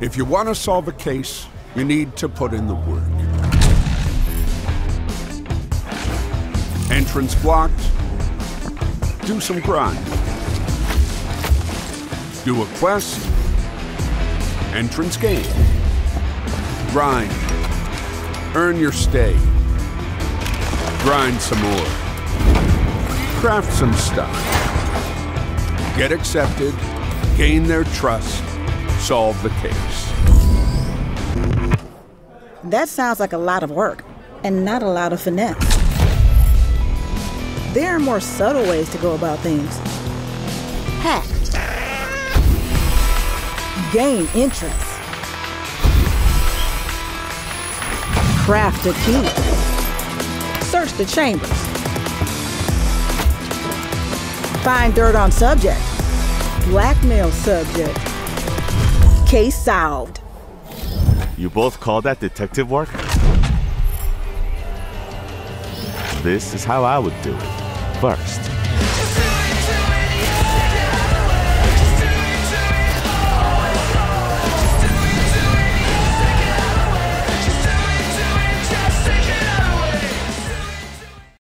If you want to solve a case, you need to put in the work. Entrance blocked. Do some grind. Do a quest. Entrance gained. Grind. Earn your stay. Grind some more. Craft some stuff. Get accepted. Gain their trust. Solve the case. That sounds like a lot of work and not a lot of finesse. There are more subtle ways to go about things. Hack. Gain entrance. Craft a key. Search the chambers. Find dirt on subject. Blackmail subject. Case solved. You both call that detective work? This is how I would do it. First,